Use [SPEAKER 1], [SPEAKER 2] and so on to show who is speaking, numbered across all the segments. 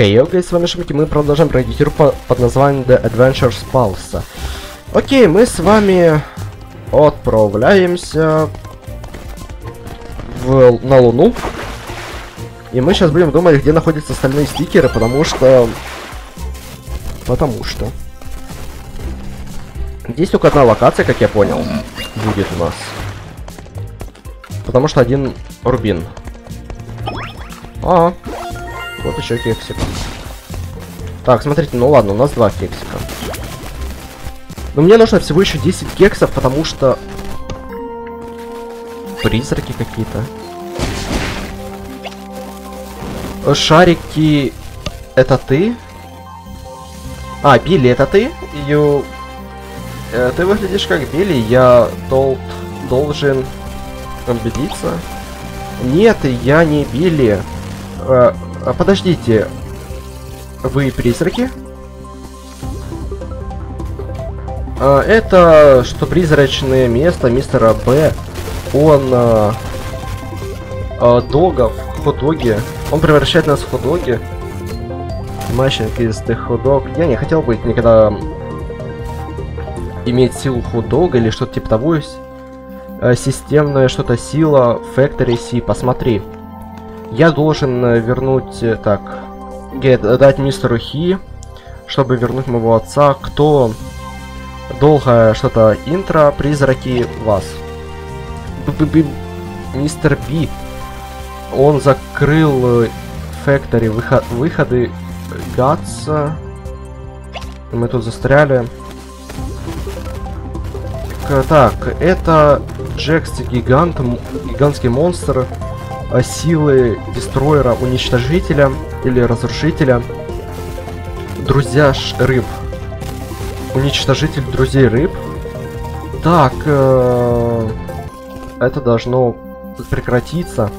[SPEAKER 1] Окей, окей, okay, с вами Шмики, мы продолжаем пройти игру по, под названием The Adventures Pulse. Окей, мы с вами отправляемся в, на Луну. И мы сейчас будем думать, где находятся остальные стикеры, потому что... Потому что... Здесь только одна локация, как я понял, будет у нас. Потому что один рубин. А, вот еще кексик. Так, смотрите, ну ладно, у нас два кексика. Но мне нужно всего еще 10 кексов, потому что... Призраки какие-то. Шарики... Это ты? А, Билли, это ты? Ю... Э, ты выглядишь как Билли, я дол... должен убедиться. Нет, я не Билли. Э, а, подождите. Вы призраки? А, это что призрачное место мистера Б. Он а, а, догов, хот-доги. Он превращает нас в хот-доги. Мащинг из the хот-дог. Я не хотел быть никогда иметь силу хот-дога или что-то типа того. А, системная что-то сила Factory C. Посмотри. Я должен э, вернуть... Э, так... Дать мистеру Хи, чтобы вернуть моего отца. Кто... Долгое что-то интро, призраки, вас. Б -б -б Мистер Би. Он закрыл Factory э, выход выходы Гатса. Мы тут застряли. Так, это Джекс гигант, гигантский монстр силы дестроера уничтожителя или разрушителя. Друзья рыб. Уничтожитель друзей рыб. Так, э, это должно прекратиться.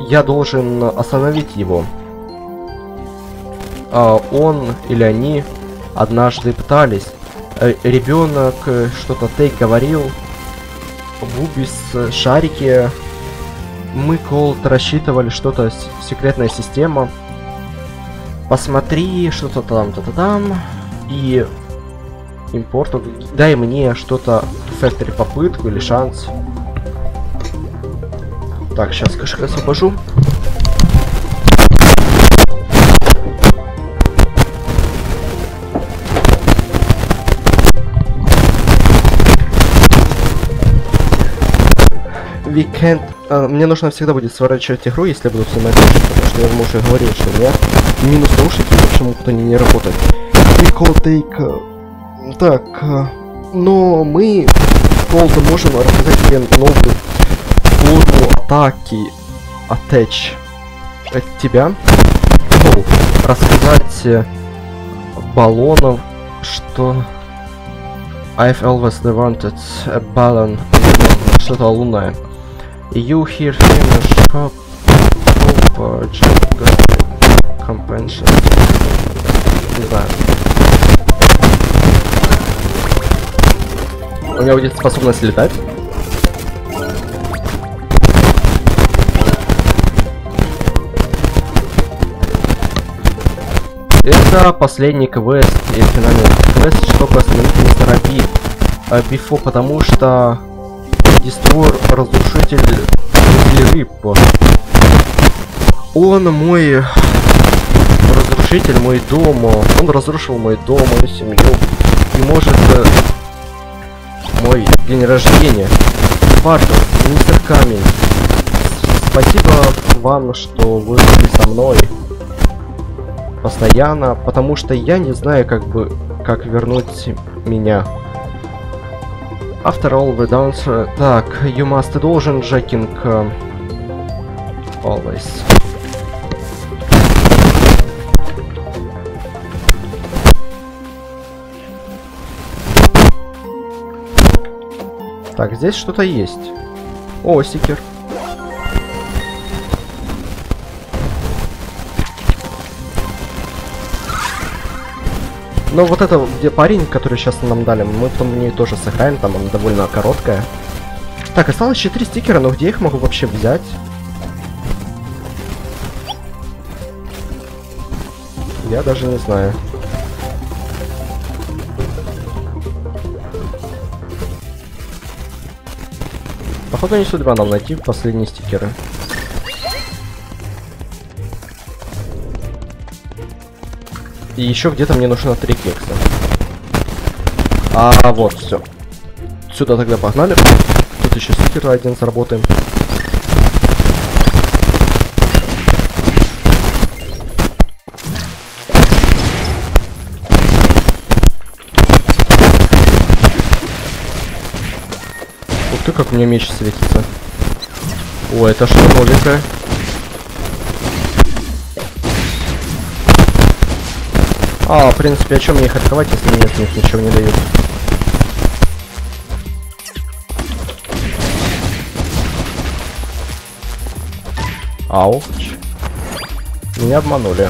[SPEAKER 1] Я должен остановить его. А он или они однажды пытались. Э, ребенок э, что-то Тейк говорил. Бубис, э, шарики мы, Колд, рассчитывали что-то, секретная система. Посмотри, что-то там, то-то там. И импорт. Дай мне что-то фактори попытку или шанс. Так, сейчас кошек освобожу. We can't а, мне нужно всегда будет сворачивать игру, если буду снимать наушники, потому что я вам уже говорил, что у меня минус наушники почему-то они не работают. Прикол take... Так, а, но мы Колда можем рассказать тебе новую форму атаки Attach от тебя. Ну, рассказать э, баллонов, что I've always wanted a balloon, что-то лунное. You hear him shop over compensation. Не знаю. У меня будет способность летать. Это последний квест и финальный квест, чтобы остановить мистера Би. А, Бифо, потому что Дествор разрушитель Риппа. Он мой разрушитель, мой дом. Он разрушил мой дом, мою семью. И может э, мой день рождения. Бартон, мистер Камень. Спасибо вам, что вы были со мной постоянно, потому что я не знаю, как бы, как вернуть меня. After all, we don't... Так, you must... Должен, Джекинг... Uh, always. Так, здесь что-то есть. О, стикер. Но вот это, где парень, который сейчас нам дали, мы потом в ней тоже сыграем, там она довольно короткая. Так, осталось 4 стикера, но где их могу вообще взять? Я даже не знаю. Походу не судьба нам найти последние стикеры. И еще где-то мне нужно три кекса. А вот, все. Сюда тогда погнали. Тут еще стикер один заработаем. Ух ты, как у меня меч светится. О, это что новенькое? А, в принципе, о чем мне их атаковать, если мне с них ничего не дают? Ауч. Меня обманули.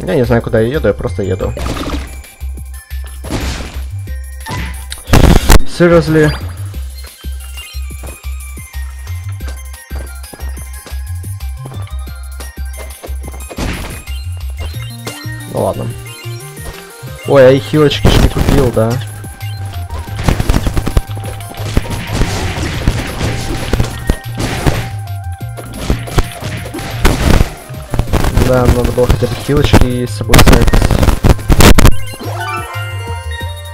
[SPEAKER 1] Я не знаю, куда я еду, я просто еду. Seriously? И хилочки ж не купил, да? Да, надо было хотя бы хилочки с собой взять.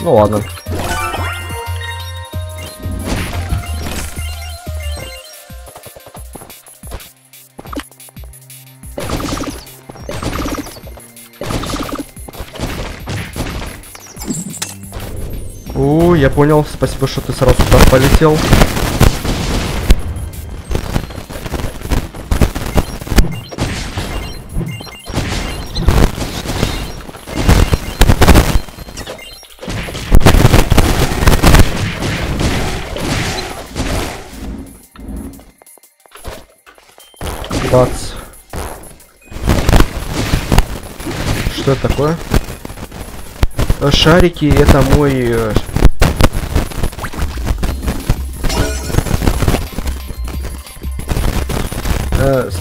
[SPEAKER 1] Ну ладно. Я понял. Спасибо, что ты сразу туда полетел. Бац. Что это такое? Э, Шарики это мой...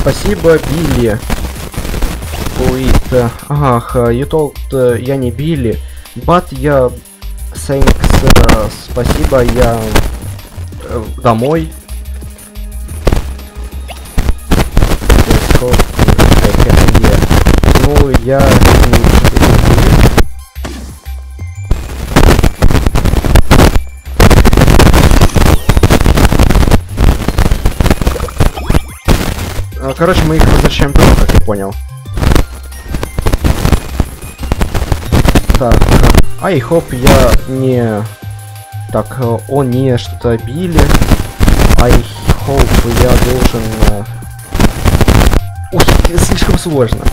[SPEAKER 1] спасибо, Билли. Uh, ах, uh, you told uh, я не Билли, but я thanks, uh, спасибо, я э, домой. Ну, я Короче, мы их возвращаем туда, как я понял. Так, I hope я не... Так, э, о не, что-то били. I hope я должен... э, Ой, слишком сложно.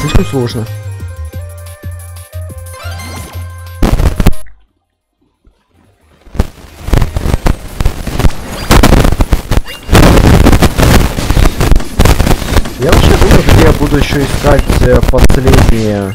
[SPEAKER 1] Слишком сложно. Буду еще искать э, последние...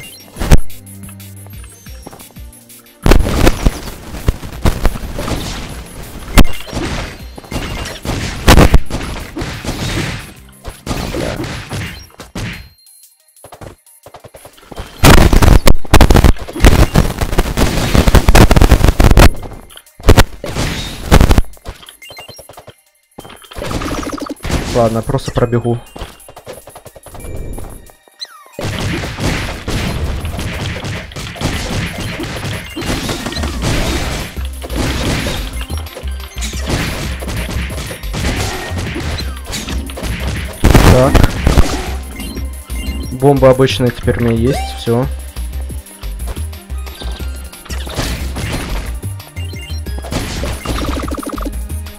[SPEAKER 1] Ладно, просто пробегу. Так. Бомба обычная теперь у меня есть, все.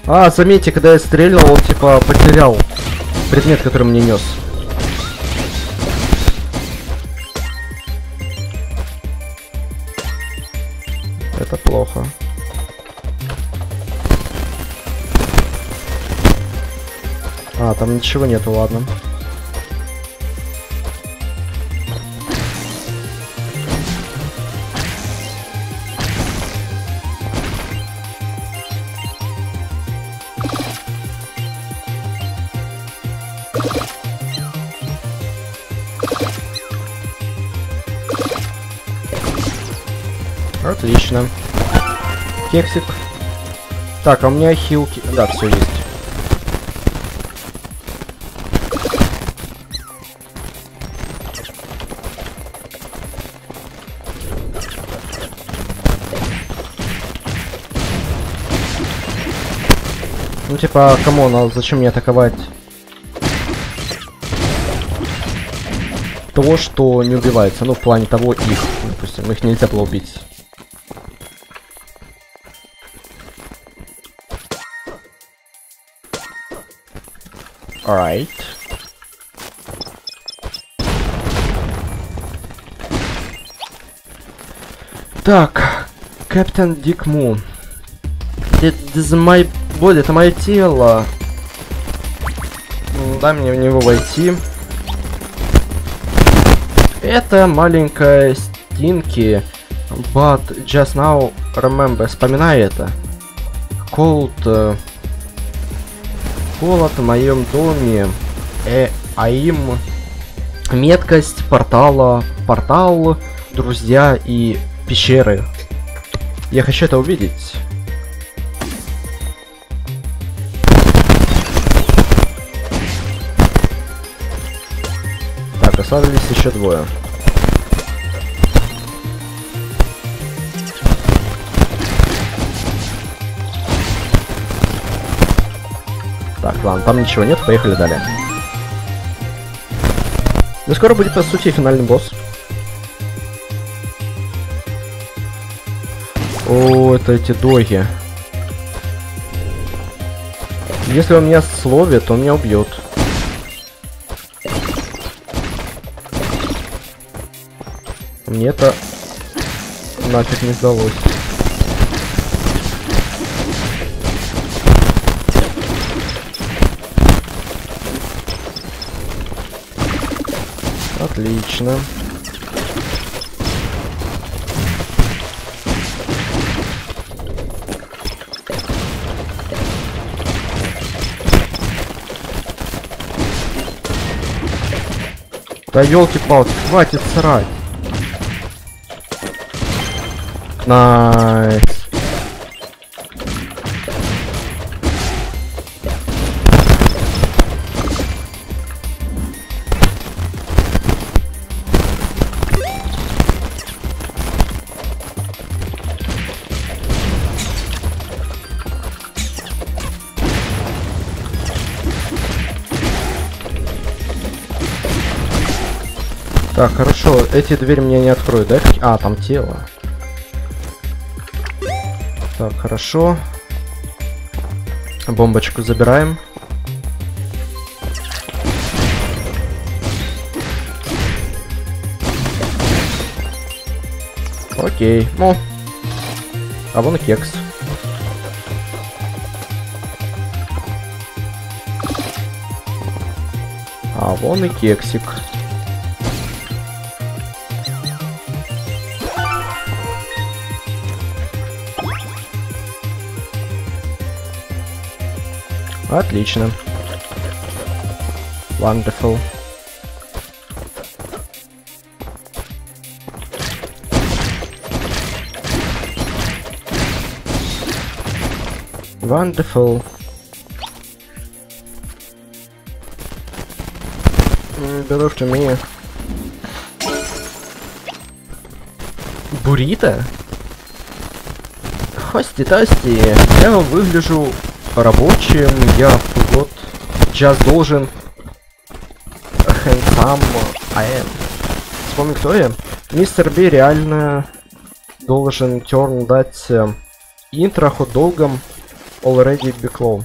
[SPEAKER 1] А, заметьте, когда я стрелял, он типа потерял предмет, который мне нес. ничего нету, ладно. Отлично. Кексик. Так, а у меня хилки... Да, все есть. Ну типа, come on, а зачем мне атаковать? То, что не убивается. Ну, в плане того, их, допустим. Их нельзя было убить. Alright. Так, Капитан Дик Мун. This is my body, это мое тело. Дай мне в него войти. Это маленькая Стинки. But just now remember, вспоминай это. Cold. Uh, холод в моем доме. Э, а им меткость портала, портал, друзья и пещеры. Я хочу это увидеть. Остались еще двое. Так, ладно, там ничего нет, поехали далее. Ну скоро будет, по сути, финальный босс. О, это эти доги. Если он меня словит, он меня убьет. Мне это нафиг не сдалось. Отлично. Да елки-палки, хватит срать. Найс. Так, хорошо, эти двери мне не откроют, да? А, там тело. Так, хорошо. Бомбочку забираем. Окей, ну. А вон и кекс. А вон и кексик. Отлично. Wonderful. Wonderful. To me. Бурито? Хости-тости, я выгляжу рабочим, я вот сейчас должен handsome I am. Вспомни, кто я? Мистер Би реально должен Терн дать э, интро хот-долгом already below.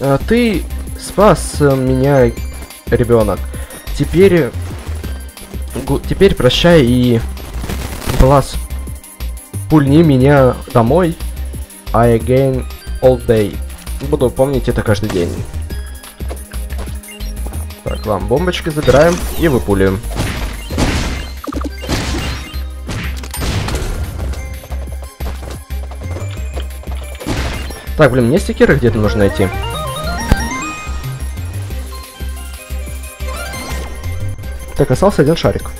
[SPEAKER 1] А, ты спас э, меня, ребенок. Теперь... Теперь прощай и... Глаз. Пульни меня домой. I again all day. Буду помнить это каждый день. Так, вам бомбочки забираем и выпулим. Так, блин, мне стикеры где-то нужно найти. Так, остался один шарик.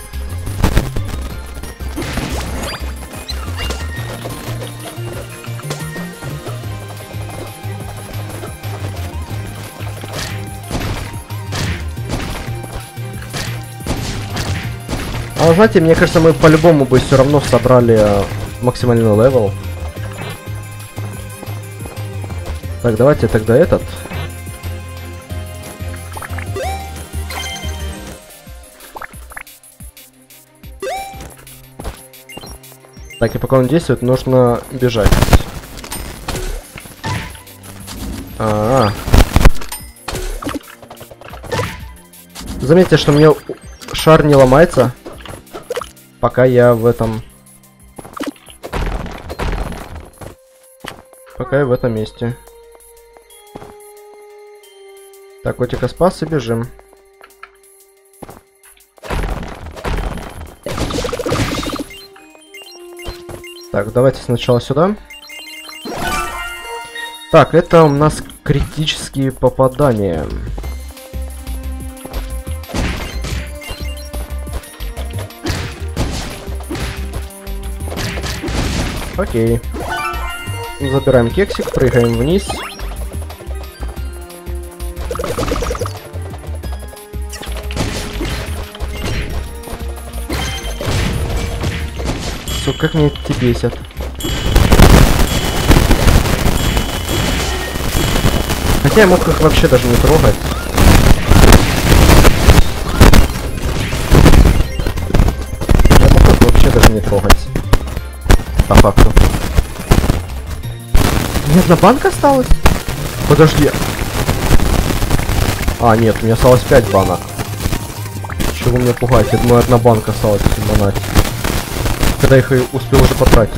[SPEAKER 1] Знаете, мне кажется, мы по-любому бы все равно собрали э, максимальный level. Так, давайте тогда этот. Так, и пока он действует, нужно бежать. А, -а, -а. Заметьте, что мне шар не ломается, пока я в этом... Пока я в этом месте. Так, котика спас и бежим. Так, давайте сначала сюда. Так, это у нас критические попадания. Окей. Забираем кексик, прыгаем вниз. Сука, как мне эти бесят. Хотя я мог их вообще даже не трогать. Я мог их вообще даже не трогать. По факту. Мне одна банка осталась? Подожди. А, нет, у меня осталось 5 банок. Чего меня пугать? Я думаю, одна банка осталась лимонать когда их успел уже потратить.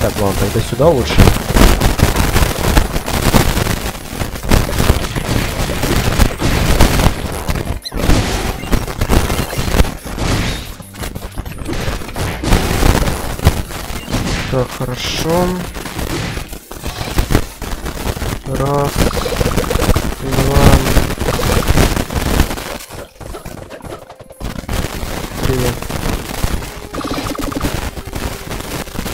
[SPEAKER 1] Так, ладно, тогда сюда лучше. Так, хорошо. Раз, два. Три.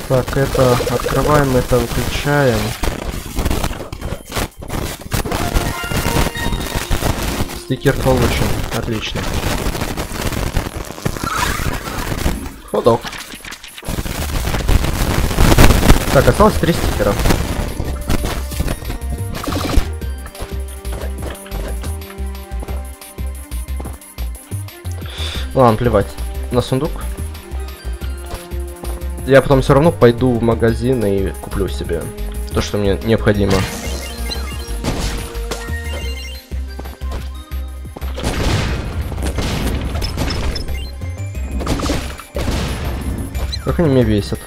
[SPEAKER 1] Так, это открываем, это выключаем. Стикер получен. Отлично. Ходок. Так, осталось три стикера. Ладно, плевать. На сундук. Я потом все равно пойду в магазин и куплю себе то, что мне необходимо. Как они меня весят.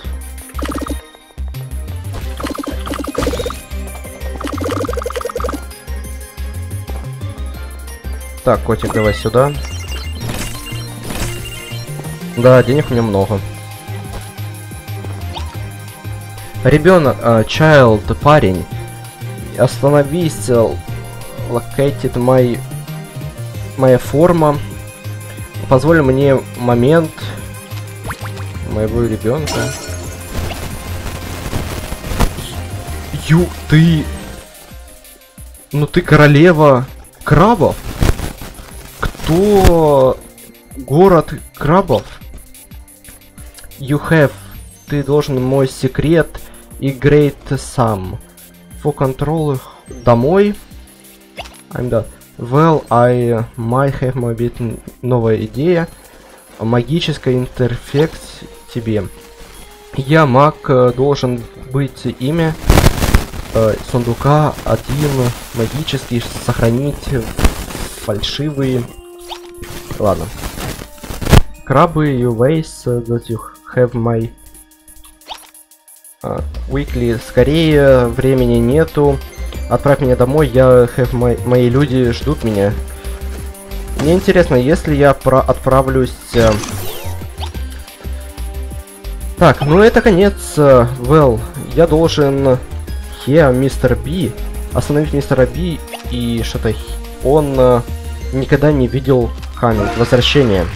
[SPEAKER 1] Так, котик, давай сюда. Да, денег у меня много. Ребенок, uh, child, парень, остановись, located my, моя форма. Позволь мне момент моего ребенка. Ю, ты... Ну ты королева крабов? Кто город крабов? You have. Ты должен мой секрет и great сам. For control домой. I'm done. Well, I might have my bit новая идея. Магический интерфекс тебе. Я маг э, должен быть имя э, сундука один магический сохранить фальшивые. Ладно. Крабы, you ways that you have my uh, weekly. Скорее, времени нету. Отправь меня домой, я have my... мои люди ждут меня. Мне интересно, если я про отправлюсь... Э... Так, ну это конец. Э, well, я должен... Here, мистер Би. Остановить мистера Би и что-то... Он э, никогда не видел Хамминг. Возвращение.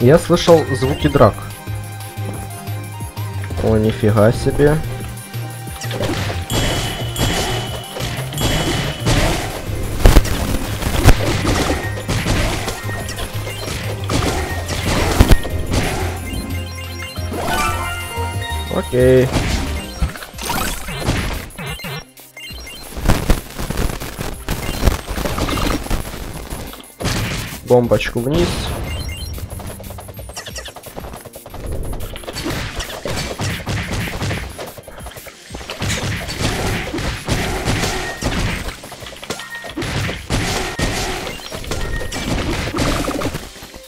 [SPEAKER 1] Я слышал звуки драк. О, нифига себе. Окей. Бомбочку вниз.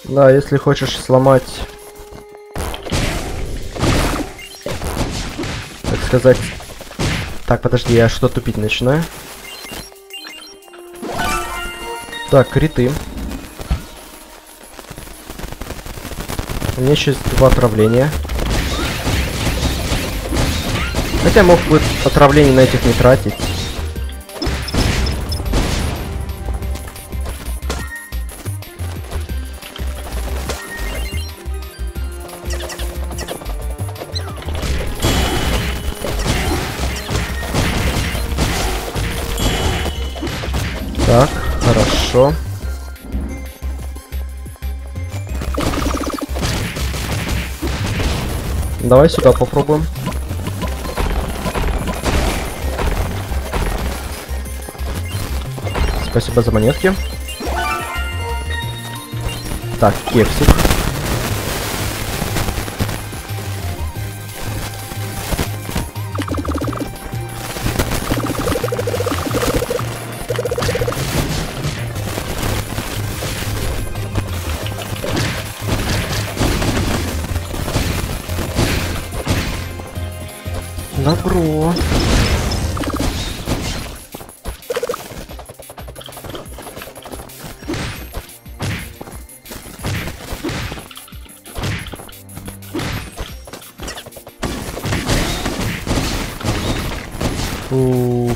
[SPEAKER 1] Да, если хочешь сломать... сказать... Так, подожди, я что тупить начинаю? Так, криты. У меня сейчас два отравления. Хотя мог бы отравление на этих не тратить. Хорошо. Давай сюда попробуем. Спасибо за монетки. Так, кексик.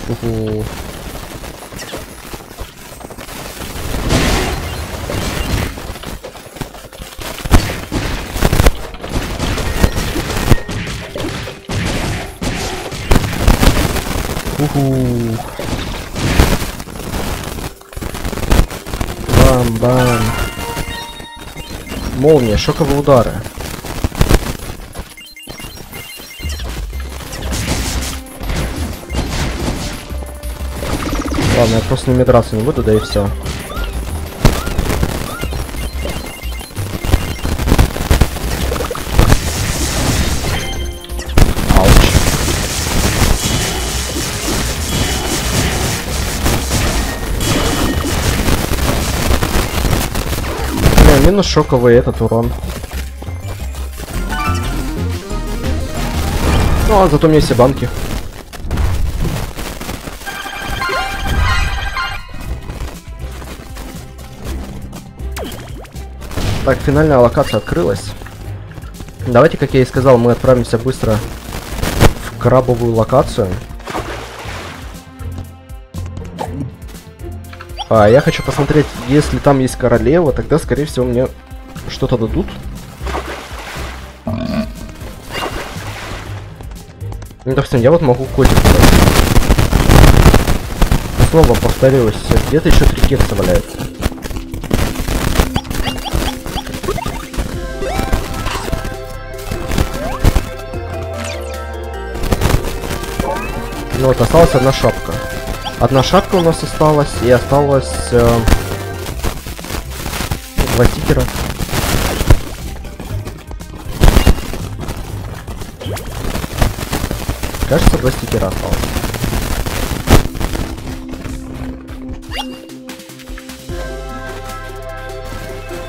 [SPEAKER 1] Фу-ху-ху. Уху. Бам-бам. Молния, шоковые удары. Ладно, я просто на драться не буду, да и все. Минус шоковый этот урон. Ну, а зато у меня все банки. Так, финальная локация открылась. Давайте, как я и сказал, мы отправимся быстро в крабовую локацию. А, я хочу посмотреть, если там есть королева, тогда, скорее всего, мне что-то дадут. Ну, допустим, я вот могу котик. Снова повторилось, где-то еще три кекса валяется. Вот, осталась одна шапка. Одна шапка у нас осталась, и осталось э, два стикера. Кажется, два стикера осталось.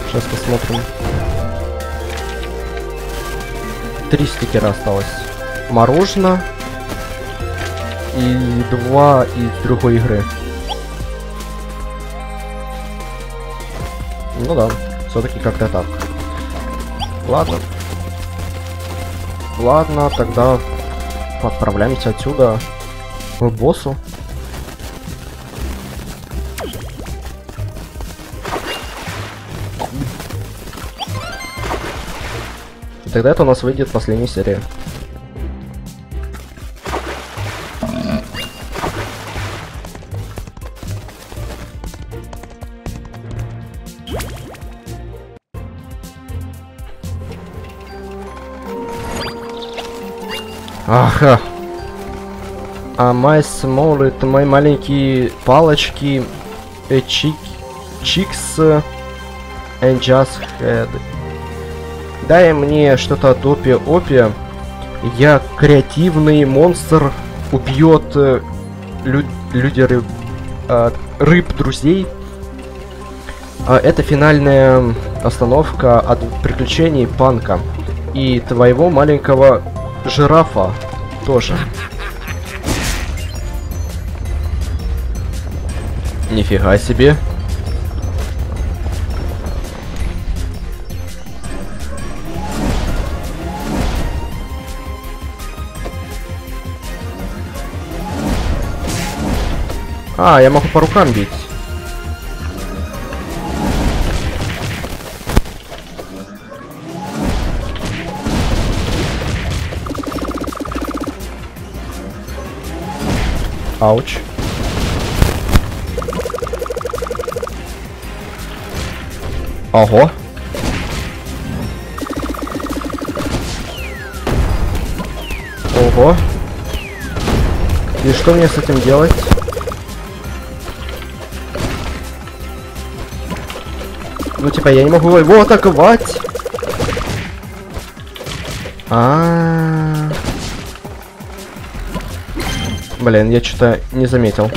[SPEAKER 1] Сейчас посмотрим. Три стикера осталось. Мороженое и два из другой игры. Ну да, все-таки как-то так. Ладно. Ладно, тогда отправляемся отсюда к боссу. тогда это у нас выйдет последняя серия. Ага. А my small, это мои маленькие палочки, чик, чикс, э, and just head. Дай мне что-то от опи опи. Я креативный монстр, убьет э, лю люди рыб, э, рыб друзей. А, это финальная остановка от приключений Панка и твоего маленького жирафа тоже. Нифига себе. А, я могу по рукам бить. Ауч. Ого. Ого. И что мне с этим делать? Ну, типа, я не могу его атаковать. А, -а, Блин, я что-то не заметил.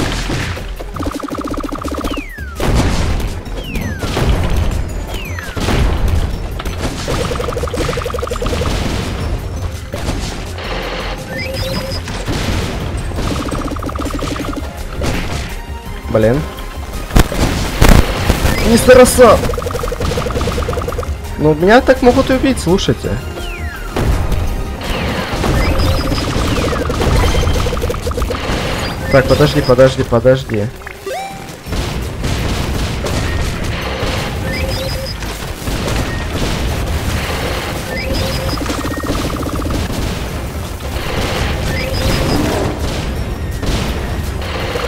[SPEAKER 1] Блин. Мистер Роса! Ну, меня так могут и убить, слушайте. Так, подожди, подожди, подожди.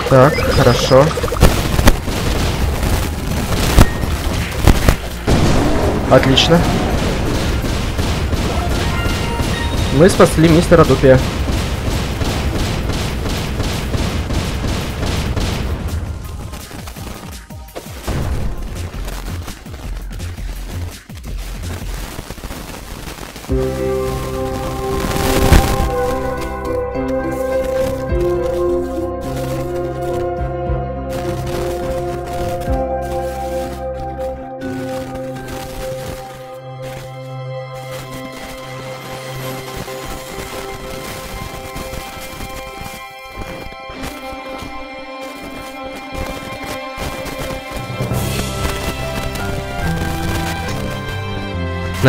[SPEAKER 1] Так, хорошо. Отлично. Мы спасли мистера Дупи.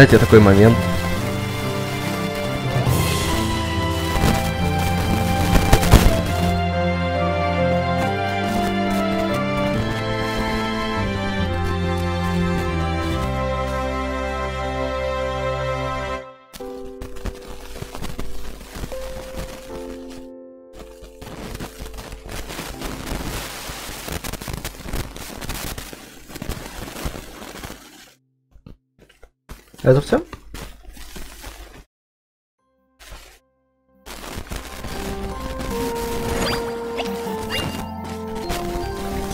[SPEAKER 1] Знаете, такой момент. Это все?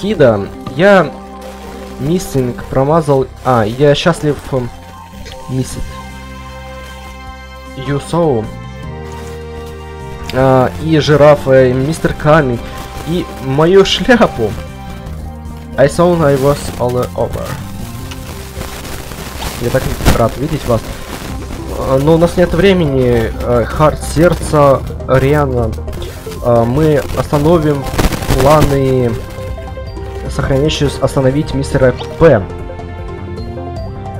[SPEAKER 1] Кида, я миссинг промазал... А, я счастлив миссить. Юсоу. А, и жираф, и мистер Камень. И мою шляпу. I saw I was all over. Я так рад видеть вас. А, но у нас нет времени. Э, Хард сердца, Риана. А, мы остановим планы сохраняющие остановить мистера П.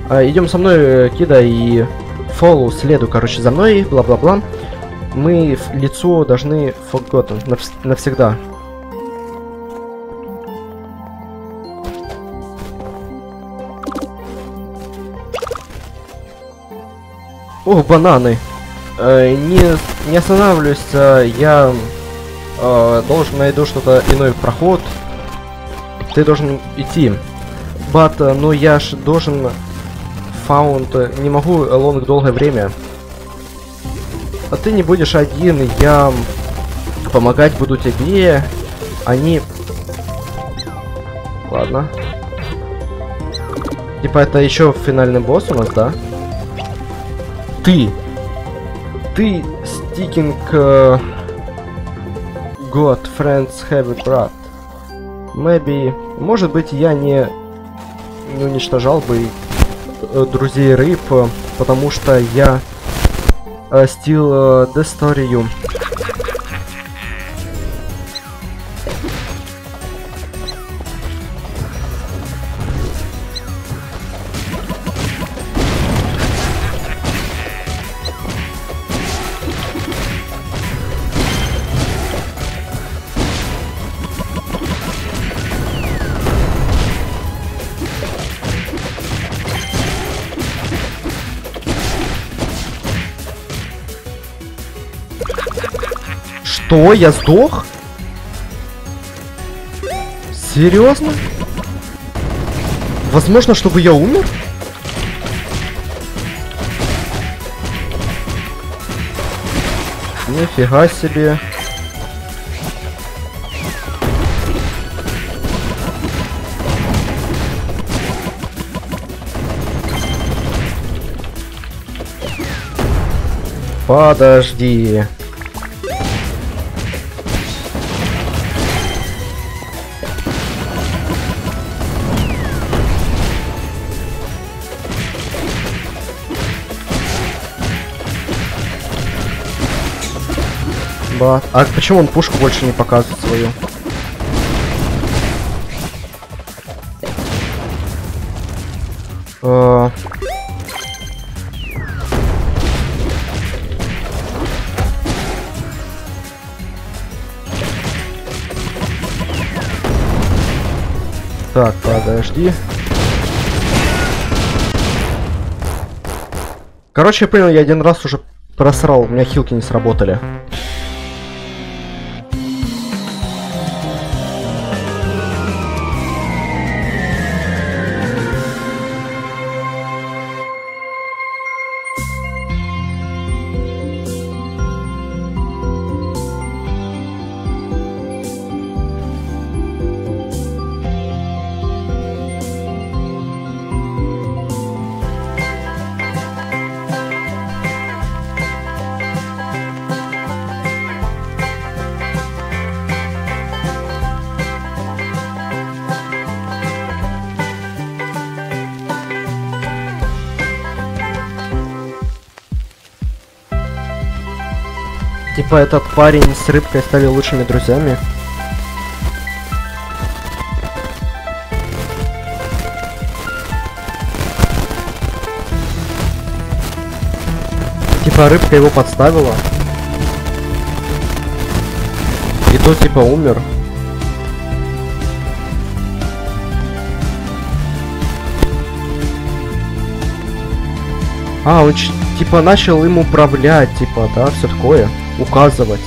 [SPEAKER 1] А, идем со мной, э, Кида, и фоллоу следу, короче, за мной, бла-бла-бла. Мы лицо должны forgotten навс навсегда. Ох, бананы. Э, не, не останавливаюсь, э, я э, должен найду что-то иной проход. Ты должен идти. Бат, э, но я ж должен фаунд, э, не могу лонг долгое время. А ты не будешь один, я помогать буду тебе. Они... Ладно. Типа это еще финальный босс у нас, да? Ты! Ты стикинг... Uh, God, friends have a брат. Maybe... Может быть, я не, уничтожал бы э, друзей рыб, потому что я э, стил э, Десторию. Что? Я сдох? Серьезно? Возможно, чтобы я умер? Нифига себе. Подожди. Ба. А почему он пушку больше не показывает свою? Uh... Так, подожди. Короче, я понял, я один раз уже просрал, у меня хилки не сработали. Типа этот парень с рыбкой стали лучшими друзьями. Типа рыбка его подставила. И тот типа умер. А, он типа начал им управлять, типа, да, все такое указывать.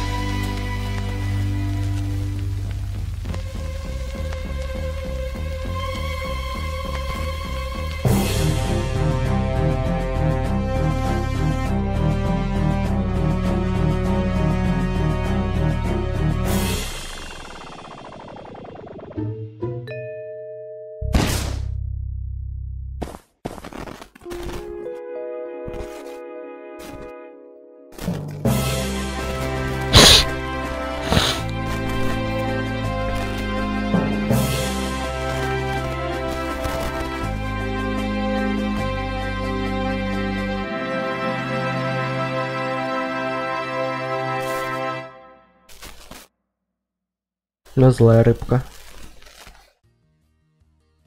[SPEAKER 1] Но злая рыбка.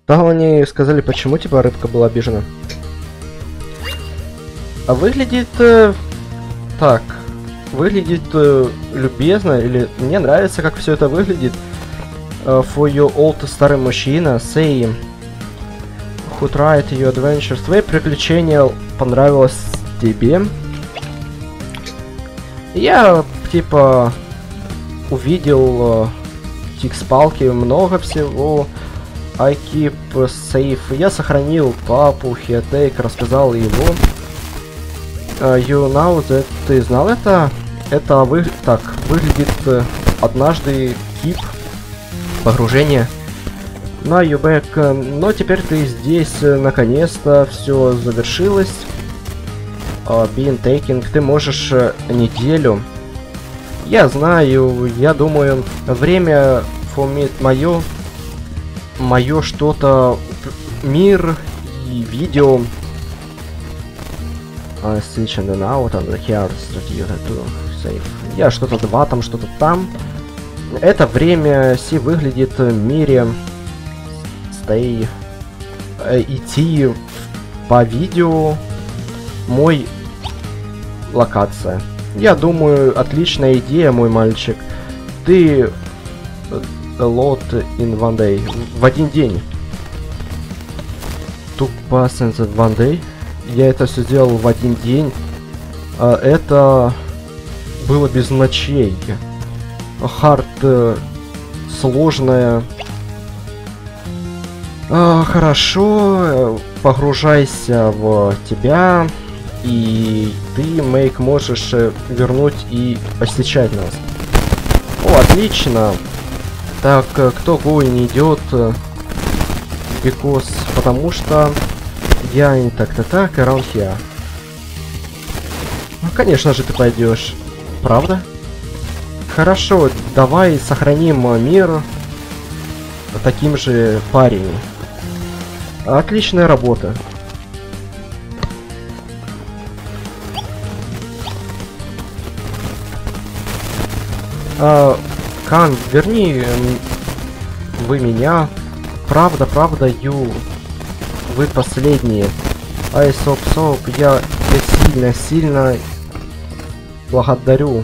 [SPEAKER 1] Там они сказали, почему типа рыбка была обижена. А выглядит... Э, так. Выглядит э, любезно, или мне нравится, как все это выглядит. Uh, for your old старый мужчина, say who tried your adventures. Твои приключения понравилось тебе. Я, типа, увидел э, тикс палки много всего. I keep safe. Я сохранил папу, Хиатейк, рассказал его. Uh, you know that... Ты знал это? Это вы... Так, выглядит uh, однажды кип. Погружение. На you back. Uh, но теперь ты здесь. Uh, Наконец-то все завершилось. Uh, being taking. Ты можешь неделю. Я знаю, я думаю, время me, мое, мое что-то, мир и видео uh, switch and. Я что-то два там, что-то там. Это время си выглядит в мире stay э, идти по видео мой локация. Я думаю, отличная идея, мой мальчик. Ты lot in one day. В один день. Took pass in one day я это все сделал в один день. А, это было без ночей. Хард э, сложная. А, хорошо, погружайся в тебя, и ты, Мейк, можешь э, вернуть и посещать нас. О, отлично. Так, э, кто гой не идет? Because, потому что я не так-то так, around here. Ну, конечно же, ты пойдешь. Правда? Хорошо, давай сохраним мир таким же парень. Отличная работа. А, Кан, верни вы меня. Правда, правда, Ю вы последние. Ай, соп, соп, я, я сильно, сильно благодарю.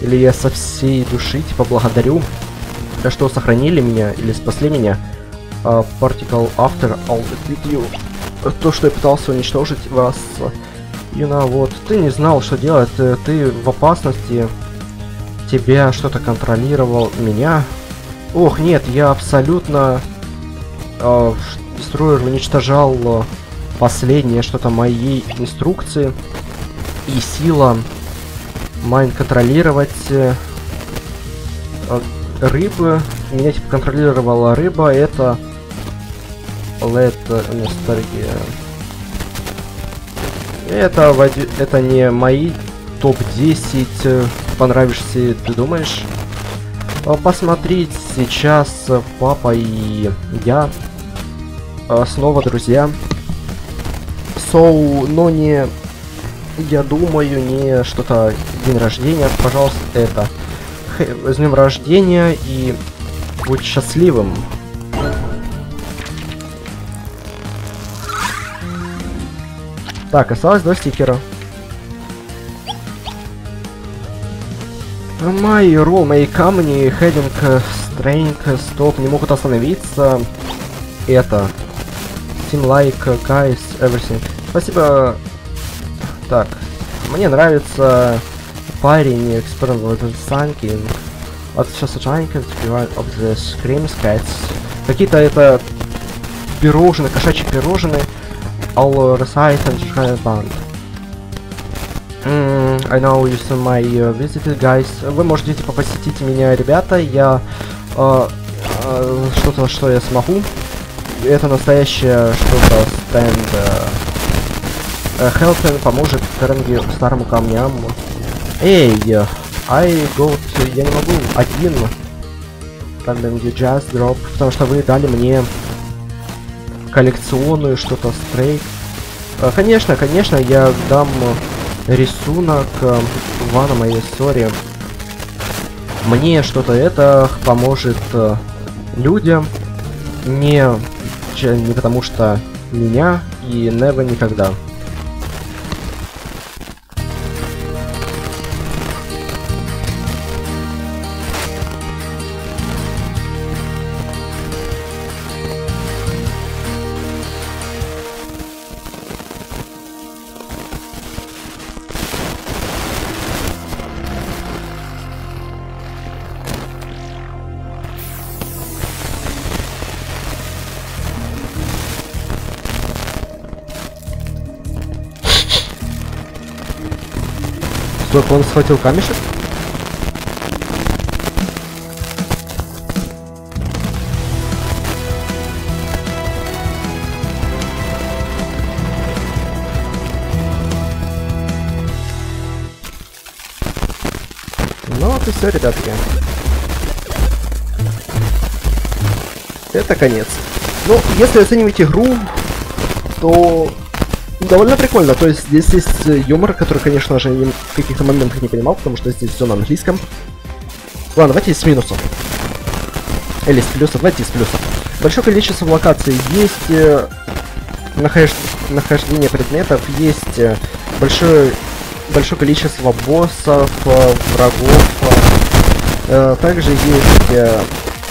[SPEAKER 1] Или я со всей души, типа, благодарю. За что сохранили меня или спасли меня. Uh, particle after all the video. То, что я пытался уничтожить вас. You know, вот. Ты не знал, что делать. Ты в опасности. Тебя что-то контролировал. Меня. Ох, нет, я абсолютно... Uh, Дестройер уничтожал э, последнее что-то моей инструкции. И сила майн контролировать э, э, рыбы. Меня типа контролировала рыба. Это Let ностальгия. Это, это не мои топ-10 понравишься, ты думаешь? Посмотреть сейчас папа и я а, снова друзья. Соу, но не... Я думаю, не что-то день рождения. Пожалуйста, это. С днем рождения и будь счастливым. Так, осталось два стикера. Мои ролл, мои камни, хединг, стрейнг, стоп не могут остановиться. Это Seem like guys, everything. Спасибо. Так, мне нравится парень, эксперт в Санки. Вот сейчас Джанки of the Scream. Какие-то это пирожные, кошачьи пирожные. All recite and band. Mm, I know you see my uh, visit, guys. Вы можете типа посетить меня, ребята. Я uh, uh, что-то, что я смогу это настоящее что-то стенд. Э, Хелпен поможет Теренге старому камням. Эй, I got... Я не могу один Тандемги Jazz Drop, потому что вы дали мне коллекционную что-то стрейк. Э, конечно, конечно, я дам рисунок э, Вана моей ссоре. Мне что-то это поможет людям не не потому что меня и Нева никогда. Только он схватил камешек? Ну вот и все, ребятки. Это конец. Ну, если оценивать игру, то довольно прикольно. То есть здесь есть юмор, который, конечно же, я в каких-то моментах не понимал, потому что здесь все на английском. Ладно, давайте с минусов. Или с плюсов, давайте с плюсов. Большое количество локаций есть, э, нахож... нахождение предметов, есть э, большое, большое количество боссов, э, врагов. Э, также есть э,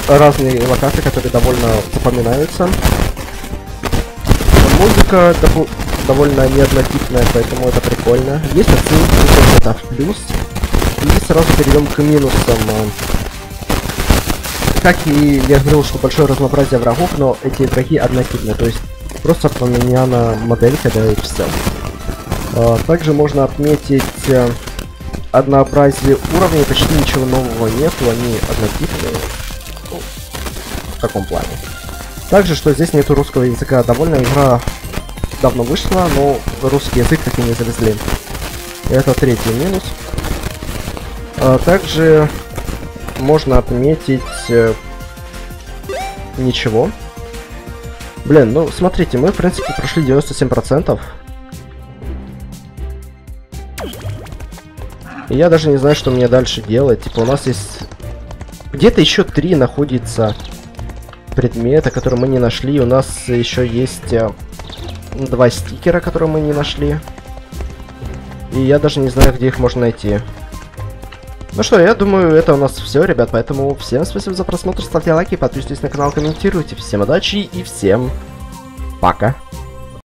[SPEAKER 1] разные локации, которые довольно запоминаются. Музыка дов довольно неоднотипная, поэтому это прикольно. Есть отсылки, это в плюс. И сразу перейдем к минусам. Как и я говорил, что большое разнообразие врагов, но эти враги однотипные, то есть просто поменяна моделька, да и все. А, также можно отметить э, однообразие уровней, почти ничего нового нету, они однотипные. Ну, в таком плане. Также, что здесь нету русского языка, довольно игра давно вышла, но русский язык так и не завезли. Это третий минус. А, также можно отметить э, ничего. Блин, ну смотрите, мы в принципе прошли 97%. И я даже не знаю, что мне дальше делать. Типа у нас есть... Где-то еще три находится предмета, которые мы не нашли. У нас еще есть э, два стикера, которые мы не нашли. И я даже не знаю, где их можно найти. Ну что, я думаю, это у нас все, ребят, поэтому всем спасибо за просмотр, ставьте лайки, подписывайтесь на канал, комментируйте. Всем удачи и всем пока.